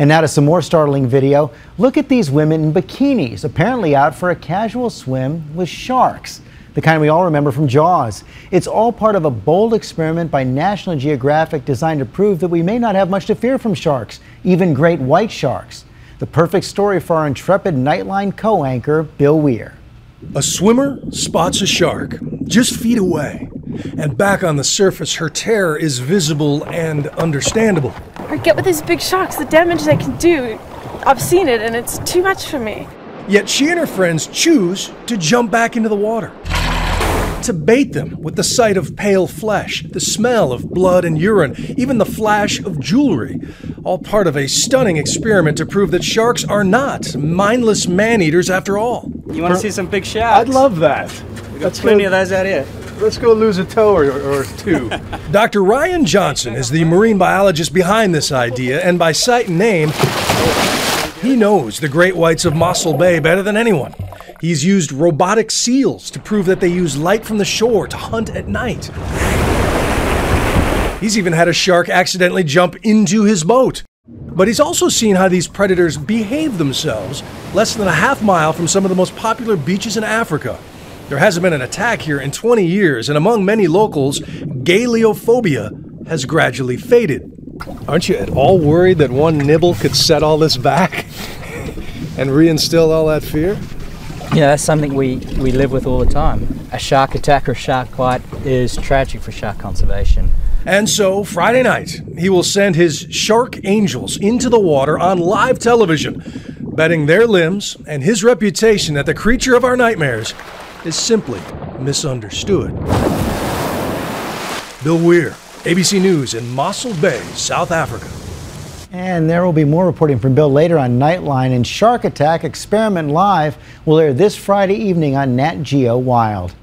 And now to some more startling video. Look at these women in bikinis, apparently out for a casual swim with sharks, the kind we all remember from Jaws. It's all part of a bold experiment by National Geographic designed to prove that we may not have much to fear from sharks, even great white sharks. The perfect story for our intrepid Nightline co anchor, Bill Weir. A swimmer spots a shark just feet away, and back on the surface, her terror is visible and understandable. Or get with these big sharks, the damage they can do. I've seen it, and it's too much for me. Yet she and her friends choose to jump back into the water. To bait them with the sight of pale flesh, the smell of blood and urine, even the flash of jewelry. All part of a stunning experiment to prove that sharks are not mindless man eaters after all. You want to see some big sharks? I'd love that. We got plenty of those out here. Let's go lose a toe or, or two. Dr. Ryan Johnson is the marine biologist behind this idea, and by sight and name, he knows the great whites of Mossel Bay better than anyone. He's used robotic seals to prove that they use light from the shore to hunt at night. He's even had a shark accidentally jump into his boat. But he's also seen how these predators behave themselves less than a half mile from some of the most popular beaches in Africa. There hasn't been an attack here in 20 years, and among many locals, galeophobia has gradually faded. Aren't you at all worried that one nibble could set all this back and reinstill all that fear? Yeah, that's something we, we live with all the time. A shark attack or shark bite is tragic for shark conservation. And so, Friday night, he will send his shark angels into the water on live television, betting their limbs and his reputation that the creature of our nightmares is simply misunderstood. Bill Weir, ABC News in Mossel Bay, South Africa. And there will be more reporting from Bill later on Nightline and Shark Attack Experiment Live will air this Friday evening on Nat Geo Wild.